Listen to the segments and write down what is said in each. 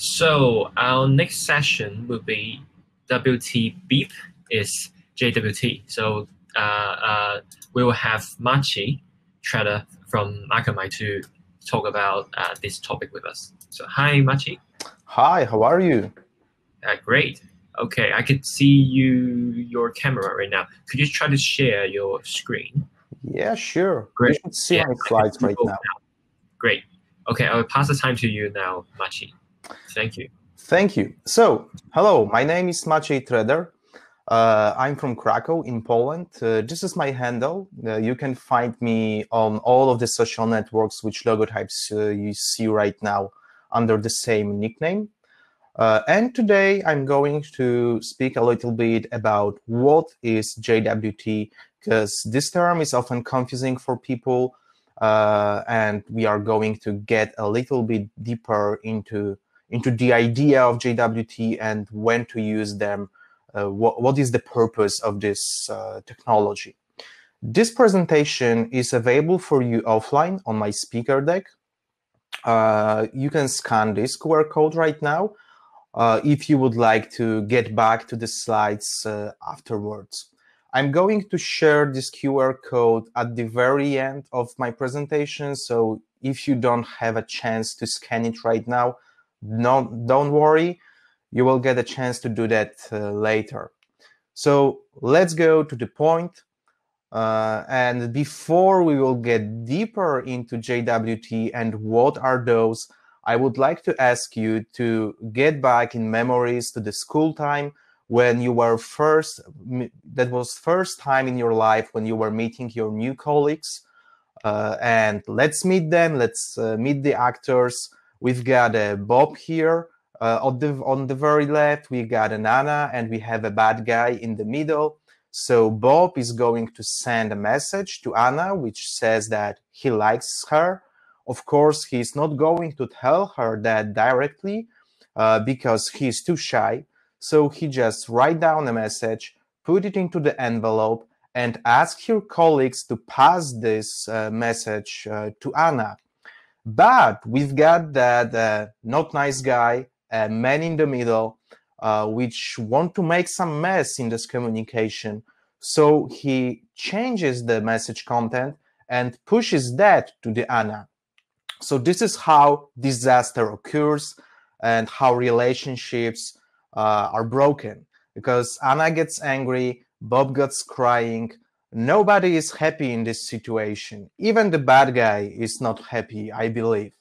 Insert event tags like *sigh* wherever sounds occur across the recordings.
So our next session will be WT beep is JWT. So uh, uh, we will have Maciej Treder from Akamai to talk about uh, this topic with us. So hi, Maciej. Hi, how are you? Uh, great. Okay, I can see you your camera right now. Could you try to share your screen? Yeah, sure. Great. You should see Yeah, my slides right *laughs* now. Great. Okay, I will pass the time to you now, Maciej. Thank you. Thank you. So, hello, my name is Maciej Treder. Uh, I'm from Krakow in Poland. Uh, this is my handle. Uh, you can find me on all of the social networks which logotypes uh, you see right now under the same nickname. Uh, and today I'm going to speak a little bit about what is JWT because this term is often confusing for people uh, and we are going to get a little bit deeper into into the idea of JWT and when to use them, uh, what, what is the purpose of this uh, technology. This presentation is available for you offline on my speaker deck. Uh, you can scan this QR code right now uh, if you would like to get back to the slides uh, afterwards. I'm going to share this QR code at the very end of my presentation. So if you don't have a chance to scan it right now, no, don't worry, you will get a chance to do that uh, later. So let's go to the point. Uh, and before we will get deeper into JWT and what are those, I would like to ask you to get back in memories to the school time when you were first, that was first time in your life when you were meeting your new colleagues. Uh, and let's meet them, let's uh, meet the actors. We've got a Bob here uh, on the on the very left. We got an Anna, and we have a bad guy in the middle. So Bob is going to send a message to Anna, which says that he likes her. Of course, he's not going to tell her that directly uh, because he's too shy. So he just write down a message, put it into the envelope, and ask your colleagues to pass this uh, message uh, to Anna. But we've got that uh, not nice guy, a man in the middle, uh, which want to make some mess in this communication. So he changes the message content and pushes that to the Anna. So this is how disaster occurs and how relationships uh, are broken because Anna gets angry, Bob gets crying, Nobody is happy in this situation. Even the bad guy is not happy, I believe.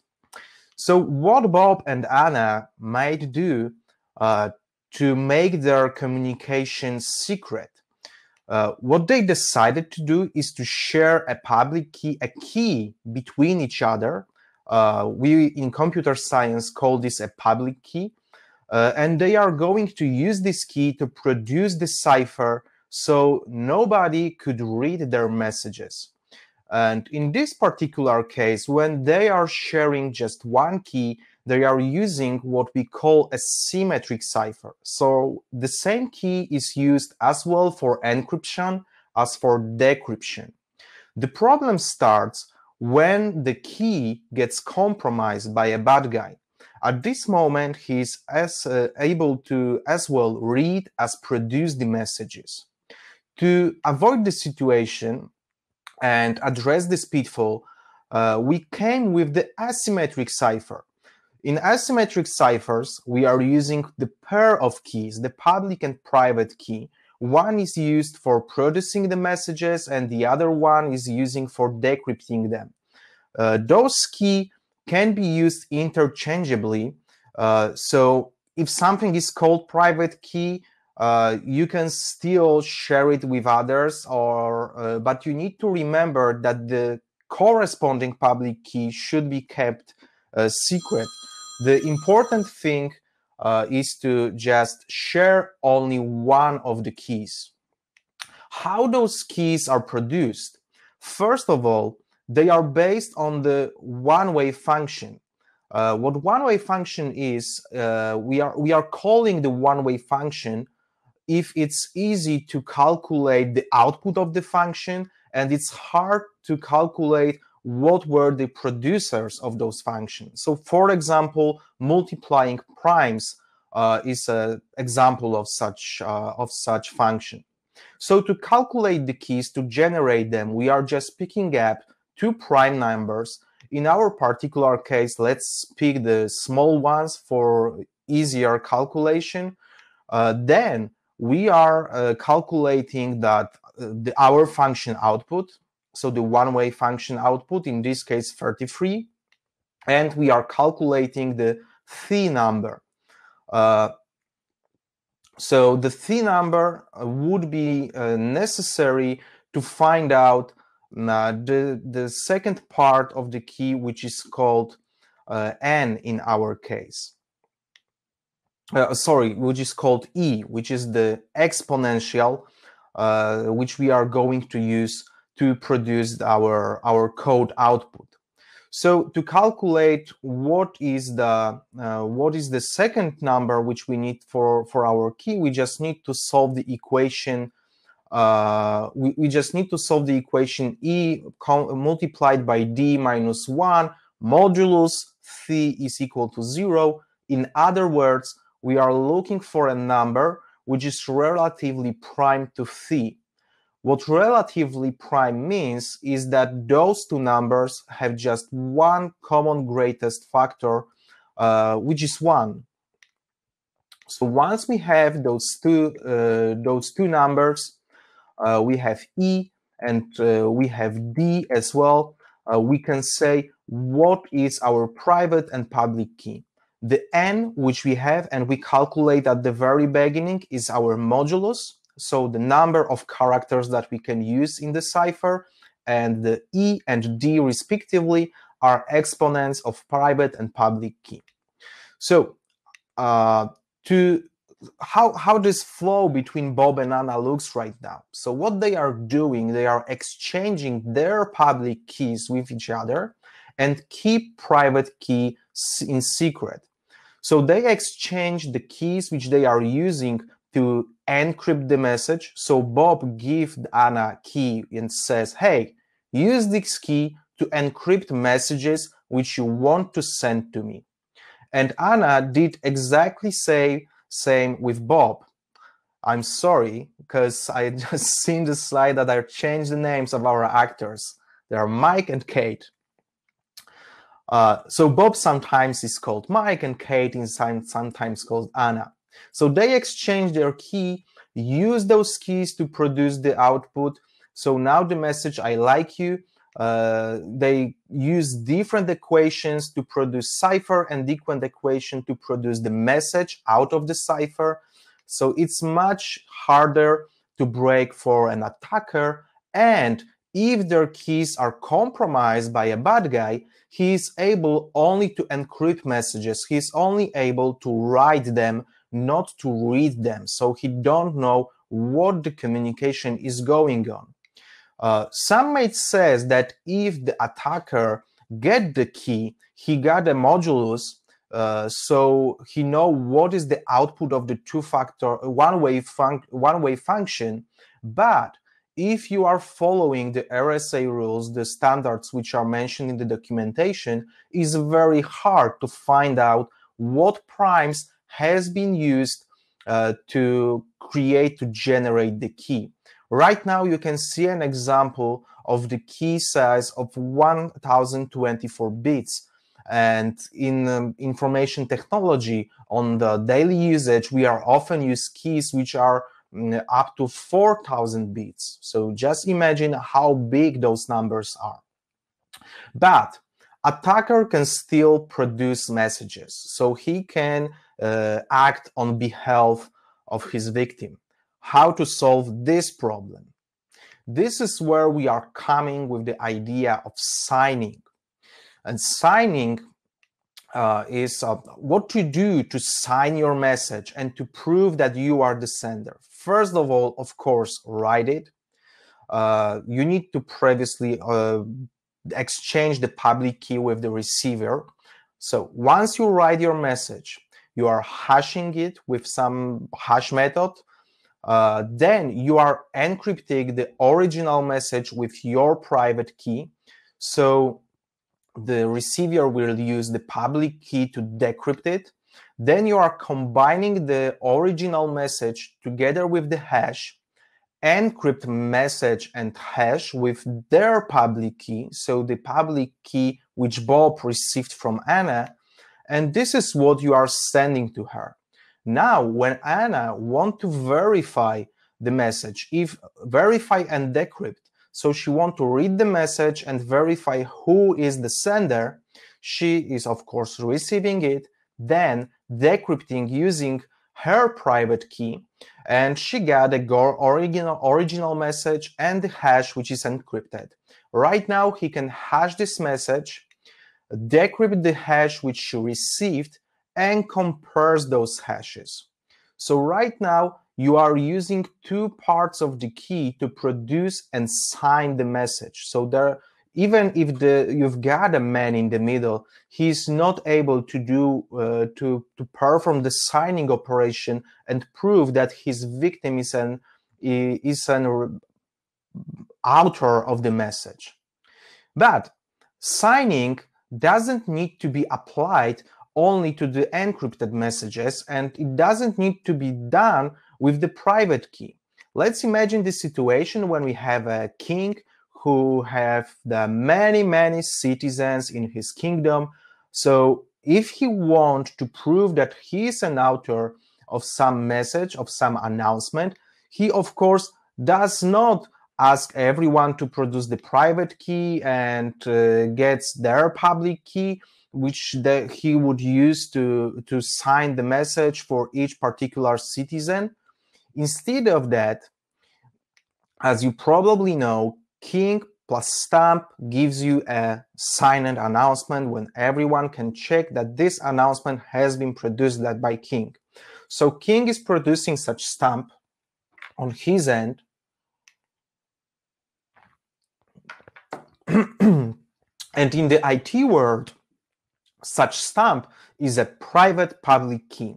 So, what Bob and Anna might do uh, to make their communication secret, uh, what they decided to do is to share a public key, a key between each other. Uh, we in computer science call this a public key. Uh, and they are going to use this key to produce the cipher so nobody could read their messages. And in this particular case, when they are sharing just one key, they are using what we call a symmetric cipher. So the same key is used as well for encryption as for decryption. The problem starts when the key gets compromised by a bad guy. At this moment, he is as uh, able to as well read as produce the messages. To avoid the situation and address this pitfall, uh, we came with the asymmetric cipher. In asymmetric ciphers, we are using the pair of keys, the public and private key. One is used for producing the messages and the other one is using for decrypting them. Uh, those key can be used interchangeably. Uh, so if something is called private key, uh, you can still share it with others or uh, but you need to remember that the corresponding public key should be kept uh, secret. The important thing uh, is to just share only one of the keys. How those keys are produced? First of all they are based on the one-way function. Uh, what one-way function is we are we are calling the one-way function if it's easy to calculate the output of the function and it's hard to calculate what were the producers of those functions. So for example, multiplying primes uh, is an example of such, uh, of such function. So to calculate the keys, to generate them, we are just picking up two prime numbers. In our particular case, let's pick the small ones for easier calculation. Uh, then we are uh, calculating that uh, the, our function output, so the one-way function output, in this case 33, and we are calculating the phi number. Uh, so the phi number uh, would be uh, necessary to find out uh, the, the second part of the key, which is called n in our case uh, sorry, which is called e, which is the exponential, uh, which we are going to use to produce our, our code output. So to calculate what is the uh, what is the second number which we need for for our key, we just need to solve the equation. Uh, we, we just need to solve the equation e multiplied by d minus one modulus phi is equal to zero. In other words, we are looking for a number which is relatively prime to phi. What relatively prime means is that those two numbers have just one common greatest factor, uh, which is one. So once we have those two uh, those two numbers, uh, we have e and uh, we have d as well. Uh, we can say what is our private and public key. The n which we have and we calculate at the very beginning is our modulus, so the number of characters that we can use in the cipher, and the e and d respectively are exponents of private and public key. So uh, to how how this flow between Bob and Anna looks right now. So what they are doing, they are exchanging their public keys with each other and keep private key in secret. So they exchange the keys which they are using to encrypt the message. So Bob gives Anna key and says, hey, use this key to encrypt messages which you want to send to me. And Anna did exactly say same with Bob. I'm sorry, because I *laughs* just seen the slide that I changed the names of our actors. They are Mike and Kate. Uh, so Bob sometimes is called Mike and Kate is sometimes called Anna. So they exchange their key, use those keys to produce the output. So now the message, I like you, uh, they use different equations to produce cipher and different equation to produce the message out of the cipher. So it's much harder to break for an attacker. And if their keys are compromised by a bad guy, he is able only to encrypt messages. He's only able to write them, not to read them. So he don't know what the communication is going on. Uh, some might says that if the attacker get the key, he got a modulus, uh, so he know what is the output of the two-factor one-way fun one-way function. But if you are following the RSA rules, the standards which are mentioned in the documentation, is very hard to find out what primes has been used uh, to create, to generate the key. Right now, you can see an example of the key size of 1024 bits. And in um, information technology, on the daily usage, we are often use keys which are up to 4,000 bits. So just imagine how big those numbers are. But attacker can still produce messages. So he can uh, act on behalf of his victim. How to solve this problem? This is where we are coming with the idea of signing. And signing uh, is uh, what to do to sign your message and to prove that you are the sender. First of all, of course, write it. Uh, you need to previously uh, exchange the public key with the receiver. So once you write your message, you are hashing it with some hash method. Uh, then you are encrypting the original message with your private key. So the receiver will use the public key to decrypt it. Then you are combining the original message together with the hash, encrypt message and hash with their public key. So the public key which Bob received from Anna. And this is what you are sending to her. Now, when Anna want to verify the message, if verify and decrypt, so she want to read the message and verify who is the sender. She is, of course, receiving it, then decrypting using her private key. And she got a original, original message and the hash, which is encrypted. Right now, he can hash this message, decrypt the hash which she received, and compares those hashes. So right now, you are using two parts of the key to produce and sign the message. So there, even if the you've got a man in the middle, he's not able to do uh, to to perform the signing operation and prove that his victim is an is an author of the message. But signing doesn't need to be applied only to the encrypted messages and it doesn't need to be done with the private key. Let's imagine the situation when we have a king who have the many, many citizens in his kingdom. So if he wants to prove that he is an author of some message, of some announcement, he of course does not ask everyone to produce the private key and uh, gets their public key which the, he would use to, to sign the message for each particular citizen Instead of that, as you probably know, King plus stamp gives you a signed announcement when everyone can check that this announcement has been produced that by King. So King is producing such stamp on his end. *clears throat* and in the IT world, such stamp is a private public key.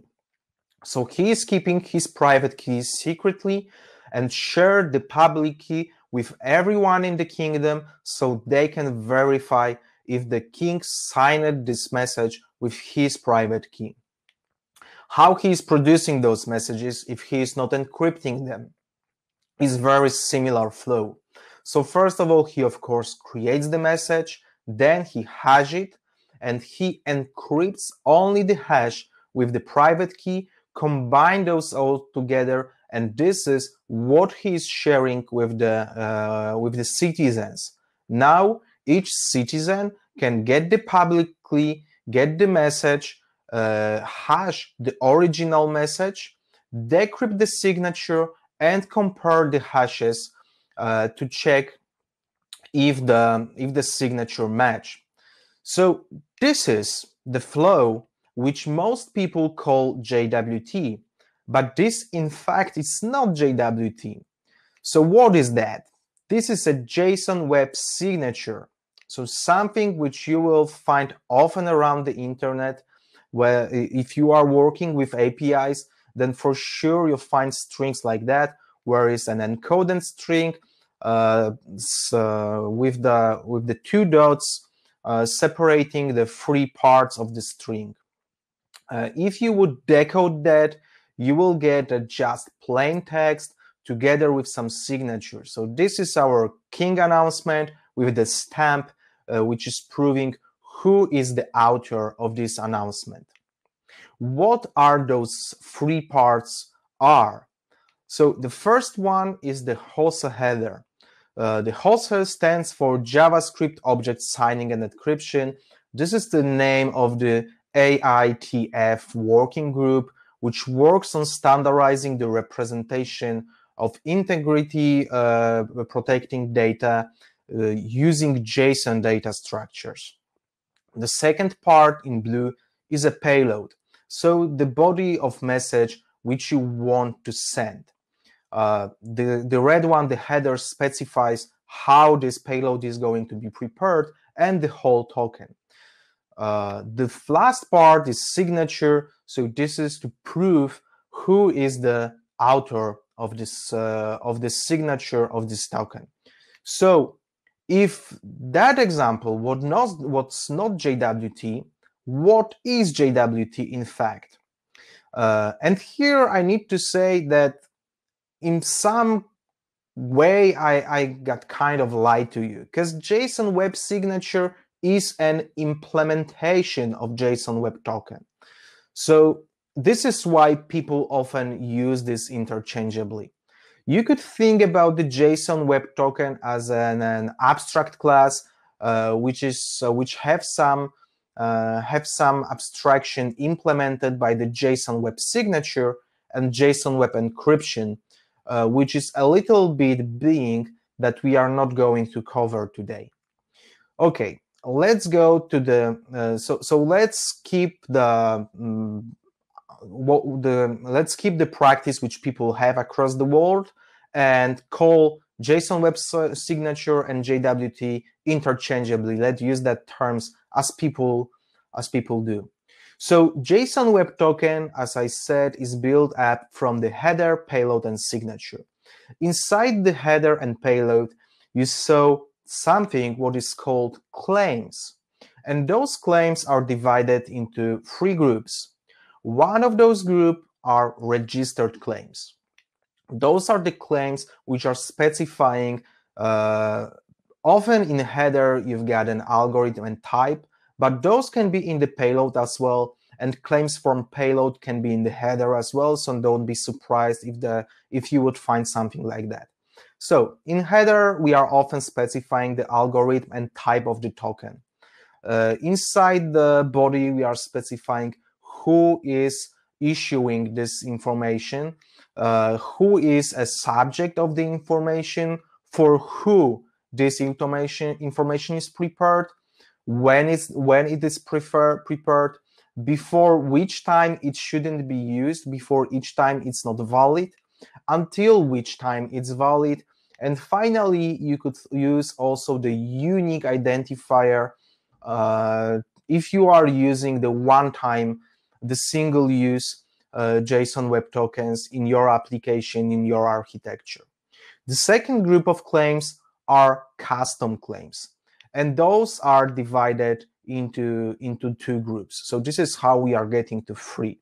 So he is keeping his private keys secretly and share the public key with everyone in the kingdom so they can verify if the king signed this message with his private key. How he is producing those messages if he is not encrypting them is very similar flow. So first of all, he of course creates the message, then he hash it, and he encrypts only the hash with the private key combine those all together and this is what he's sharing with the uh, with the citizens now each citizen can get the publicly get the message uh, hash the original message decrypt the signature and compare the hashes uh, to check if the if the signature match so this is the flow which most people call JWT. But this, in fact, is not JWT. So what is that? This is a JSON web signature. So something which you will find often around the internet, where if you are working with APIs, then for sure you'll find strings like that, where is an encoded string uh, so with the with the two dots uh, separating the three parts of the string. Uh, if you would decode that, you will get a just plain text together with some signature. So this is our king announcement with the stamp, uh, which is proving who is the author of this announcement. What are those three parts are? So the first one is the JOSE header. Uh, the JOSE stands for JavaScript Object Signing and Encryption. This is the name of the IETF working group, which works on standardizing the representation of integrity uh, protecting data uh, using JSON data structures. The second part in blue is a payload. So the body of message which you want to send. Uh, the, the red one, the header specifies how this payload is going to be prepared and the whole token. Uh, the last part is signature. So this is to prove who is the author of this uh, of the signature of this token. So if that example was not, what's not JWT, what is JWT in fact? Uh, and here I need to say that in some way I, I got kind of lied to you because JSON Web Signature is an implementation of JSON Web Token. So this is why people often use this interchangeably. You could think about the JSON Web Token as an, an abstract class, uh, which is uh, which have some uh, have some abstraction implemented by the JSON Web Signature and JSON Web Encryption, uh, which is a little bit being that we are not going to cover today. Okay, let's go to the uh, so so let's keep the um, what the let's keep the practice which people have across the world and call JSON Web Signature and JWT interchangeably. Let's use that terms as people as people do. So JSON Web Token, as I said, is built up from the header, payload, and signature. Inside the header and payload, you saw something what is called claims. And those claims are divided into three groups. One of those groups are registered claims. Those are the claims which are specifying, uh, often in header, you've got an algorithm and type, but those can be in the payload as well. And claims from payload can be in the header as well. So don't be surprised if the if you would find something like that. So in header, we are often specifying the algorithm and type of the token. Uh, inside the body, we are specifying who is issuing this information, uh, who is a subject of the information, for who this information information is prepared, when it's when it is prefer, prepared, before which time it shouldn't be used, before each time it's not valid, until which time it's valid, and finally, you could use also the unique identifier uh, if you are using the one-time, the single-use uh, JSON Web Tokens in your application, in your architecture. The second group of claims are custom claims, and those are divided into, into two groups. So this is how we are getting to three.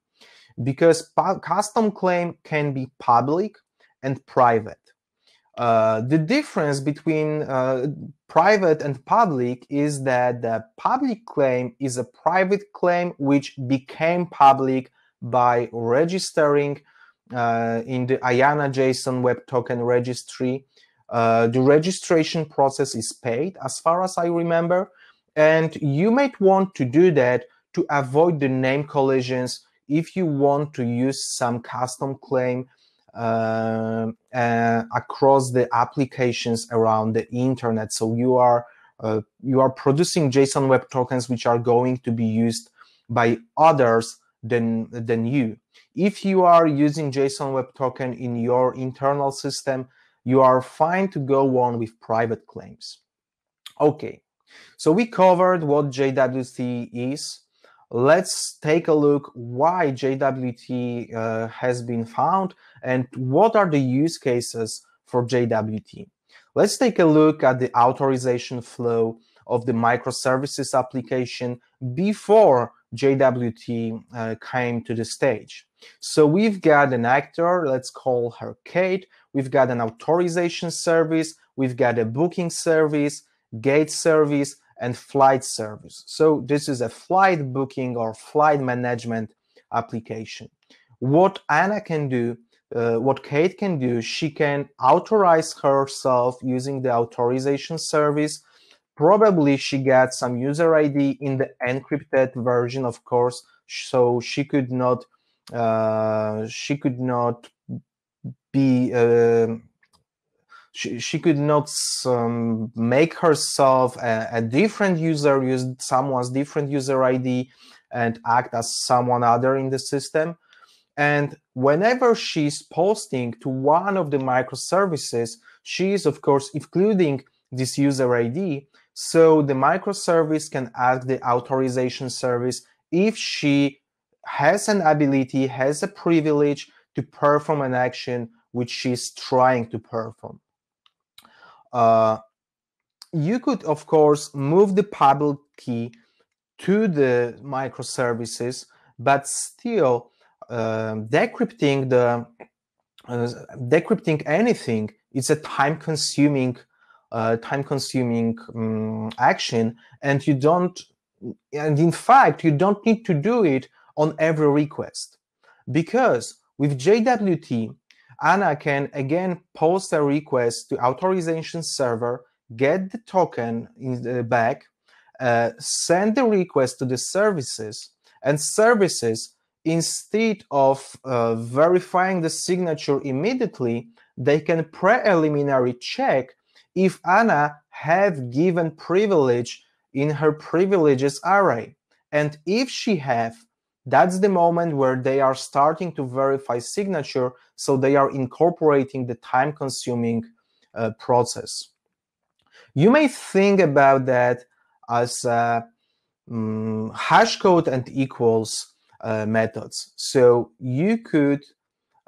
Because custom claim can be public and private. Uh, the difference between uh, private and public is that the public claim is a private claim which became public by registering uh, in the IANA JSON Web Token Registry. Uh, the registration process is paid, as far as I remember, and you might want to do that to avoid the name collisions if you want to use some custom claim across the applications around the internet. So you are uh, you are producing JSON Web Tokens which are going to be used by others than than you. If you are using JSON Web Token in your internal system, you are fine to go on with private claims. Okay, so we covered what JWT is let's take a look why JWT uh, has been found and what are the use cases for JWT. Let's take a look at the authorization flow of the microservices application before JWT uh, came to the stage. So we've got an actor, let's call her Kate. We've got an authorization service. We've got a booking service, gate service, and flight service. So this is a flight booking or flight management application. What Anna can do, uh, what Kate can do, she can authorize herself using the authorization service. Probably she gets some user ID in the encrypted version, of course, so she could not uh, she could not be uh, she, she could not um, make herself a, a, different user, use someone's different user ID and act as someone other in the system. And whenever she's posting to one of the microservices, she is, of course, including this user ID. So the microservice can ask the authorization service if she has an ability, has a privilege to perform an action which she's trying to perform. Uh, you could, of course, move the public key to the microservices, but still decrypting the uh, decrypting anything is a time-consuming uh, time-consuming um, action, and you don't. And in fact, you don't need to do it on every request because with JWT, Anna can again post a request to authorization server, get the token in the back, uh, send the request to the services, and services, instead of uh, verifying the signature immediately, they can preliminary check if Anna have given privilege in her privileges array. And if she have, that's the moment where they are starting to verify signature, so they are incorporating the time-consuming uh, process. You may think about that as uh, um, hash code and equals uh, methods. So you could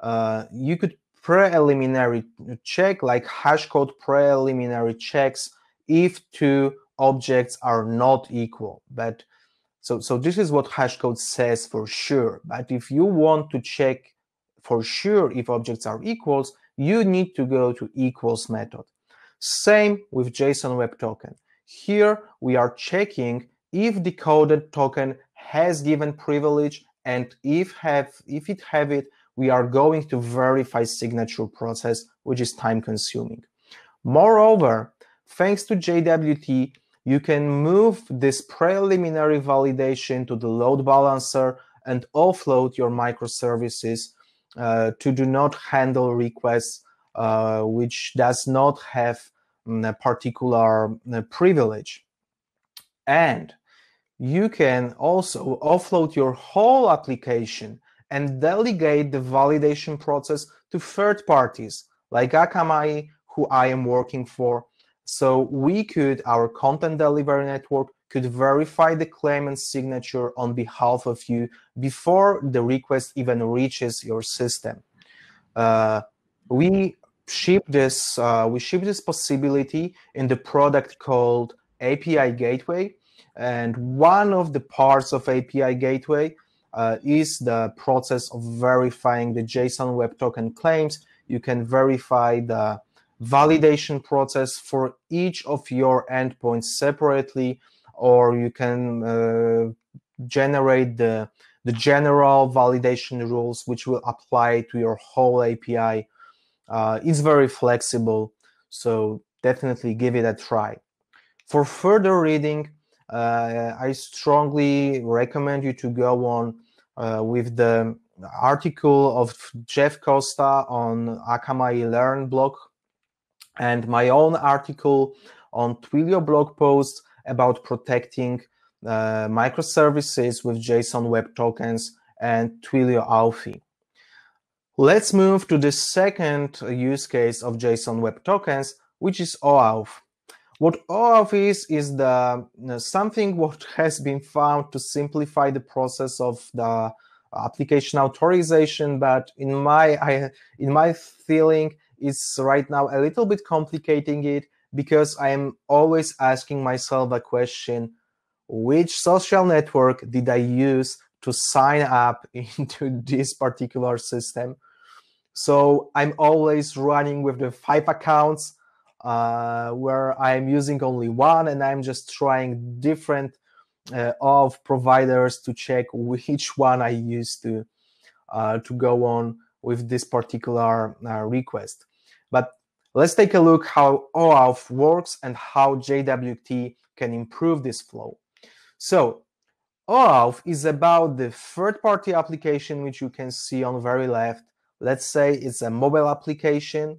uh, you could preliminary check like hash code preliminary checks if two objects are not equal. But so so this is what hash code says for sure. But if you want to check for sure if objects are equals, you need to go to equals method. Same with JSON Web Token. Here we are checking if the coded token has given privilege and if have if it have it, we are going to verify signature process, which is time consuming. Moreover, thanks to JWT, you can move this preliminary validation to the load balancer and offload your microservices uh, to do not handle requests uh, which does not have a particular privilege. And you can also offload your whole application and delegate the validation process to third parties like Akamai, who I am working for. So we could, our content delivery network could verify the claimant signature on behalf of you before the request even reaches your system. Uh, we ship this uh, we ship this possibility in the product called API Gateway, and one of the parts of API Gateway uh, is the process of verifying the JSON Web Token claims. You can verify the validation process for each of your endpoints separately, or you can uh, generate the the general validation rules which will apply to your whole API uh, it's very flexible, so definitely give it a try. For further reading, uh, I strongly recommend you to go on uh, with the article of Jeff Costa on Akamai Learn blog and my own article on Twilio blog post about protecting uh, microservices with JSON Web Tokens and Twilio Authy. Let's move to the second use case of JSON Web Tokens, which is OAuth. What OAuth is, is the something what has been found to simplify the process of the application authorization, but in my I, in my feeling, it's right now a little bit complicating it because I am always asking myself a question: Which social network did I use to sign up *laughs* into this particular system. So I'm always running with the five accounts uh, where I'm using only one and I'm just trying different uh, of providers to check which one I use to uh, to go on with this particular uh, request. But let's take a look how OAuth works and how JWT can improve this flow. So OAuth is about the third-party application, which you can see on the very left. Let's say it's a mobile application,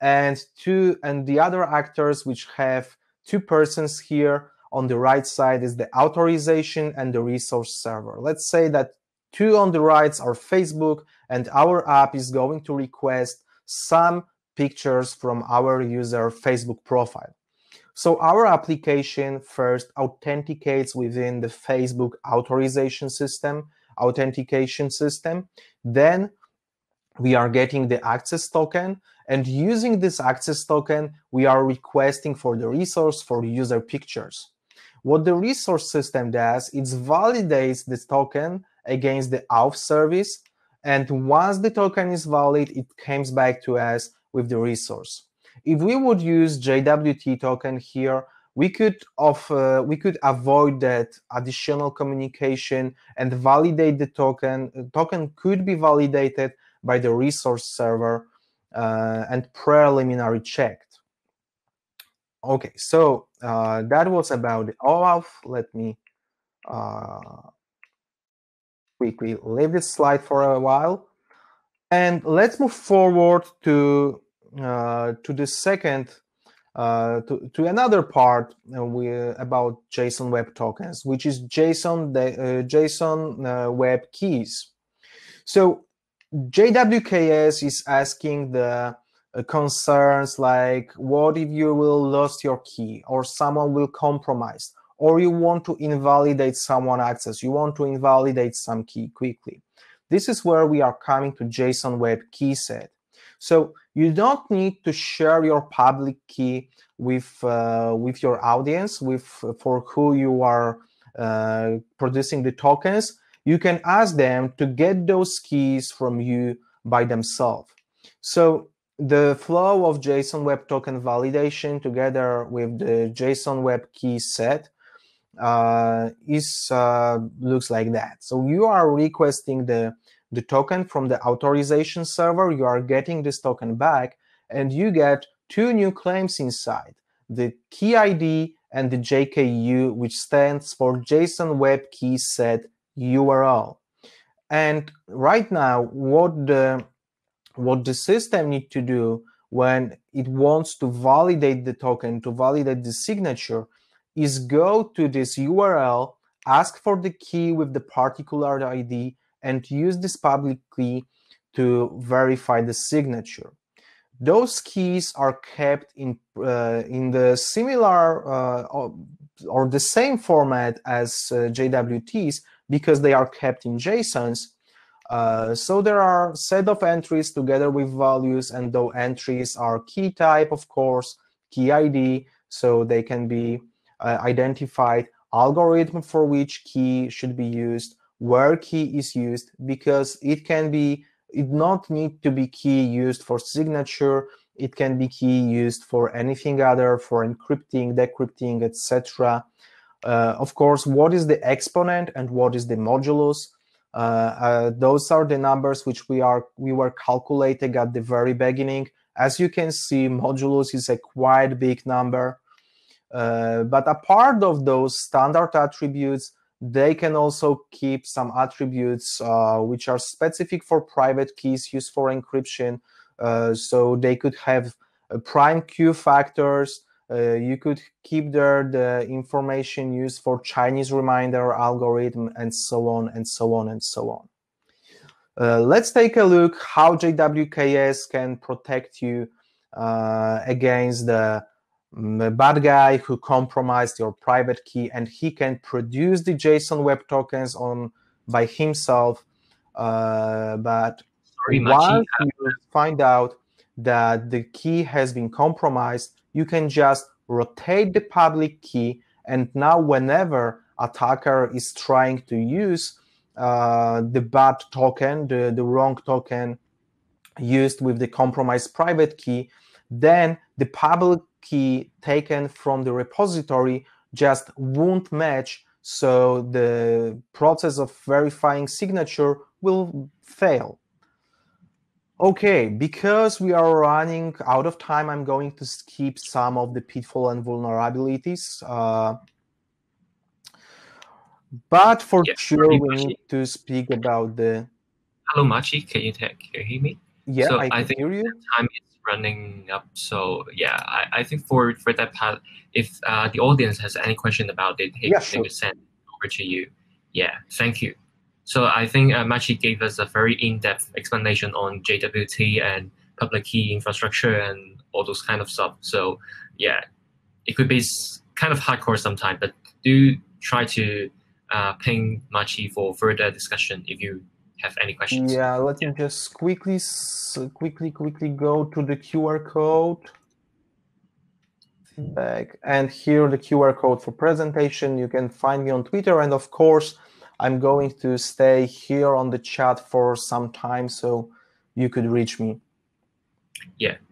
and two and the other actors, which have two persons here on the right side, is the authorization and the resource server. Let's say that two on the right are Facebook, and our app is going to request some pictures from our user Facebook profile. So our application first authenticates within the Facebook authorization system, authentication system. Then we are getting the access token And using this access token, we are requesting for the resource for user pictures. What the resource system does, it validates the token against the auth service. And once the token is valid, it comes back to us with the resource. If we would use JWT token here, we could uh, we could avoid that additional communication and validate the token. The token could be validated by the resource server uh, and preliminary checked. Okay, so uh, that was about the OAuth. Let me uh, quickly leave this slide for a while. And let's move forward to uh, to the second uh, to, to another part uh, we, about JSON Web Tokens, which is JSON the, uh, JSON uh, Web Keys. So JWKS is asking the uh, concerns like, what if you will lose your key or someone will compromise or you want to invalidate someone access, you want to invalidate some key quickly. This is where we are coming to JSON Web Key Set. So you don't need to share your public key with uh, with your audience, with for who you are uh, producing the tokens. You can ask them to get those keys from you by themselves. So the flow of JSON Web Token validation together with the JSON Web Key set uh, is uh, looks like that. So you are requesting the the token from the authorization server, you are getting this token back, and you get two new claims inside, the key ID and the JKU, which stands for JSON Web Key Set URL. And right now, what the what the system need to do when it wants to validate the token, to validate the signature, is go to this URL, ask for the key with the particular ID, and use this public key to verify the signature. Those keys are kept in uh, in the similar uh, or the same format as uh, JWTs because they are kept in JSONs. Uh, so there are set of entries together with values, and those entries are key type, of course, key ID, so they can be uh, identified, algorithm for which key should be used, where key is used because it can be it not need to be key used for signature it can be key used for anything other for encrypting decrypting etc uh, of course what is the exponent and what is the modulus? Uh, uh, those are the numbers which we are we were calculating at the very beginning. As you can see modulus is a quite big number. Uh, but a part of those standard attributes they can also keep some attributes uh, which are specific for private keys used for encryption. Uh, so they could have uh, prime Q factors. Uh, you could keep there the information used for Chinese remainder algorithm and so on and so on and so on. Uh, let's take a look how JWKS can protect you uh, against the a bad guy who compromised your private key and he can produce the JSON web tokens on by himself. Uh, but once you find out that the key has been compromised, you can just rotate the public key. And now whenever attacker is trying to use uh, the bad token, the, the wrong token used with the compromised private key, then the public key taken from the repository just won't match so the process of verifying signature will fail. Okay, because we are running out of time, I'm going to skip some of the pitfall and vulnerabilities. Uh, but for yeah, sure, we need to speak about the. Hello, Maciej. Can you, can you hear me? Yeah, so I, I think hear you. time is running up. So yeah, I, I think for for that part, if uh, the audience has any question about it, yeah, sure. they will send over to you. Yeah, thank you. So I think uh, Maciej gave us a very in-depth explanation on JWT and public key infrastructure and all those kind of stuff. So yeah, it could be kind of hardcore sometimes, but do try to uh, ping Maciej for further discussion if you have any questions. Yeah, let me just quickly, quickly, quickly go to the QR code. Back and here the QR code for presentation. You can find me on Twitter, and of course, I'm going to stay here on the chat for some time so you could reach me. Yeah,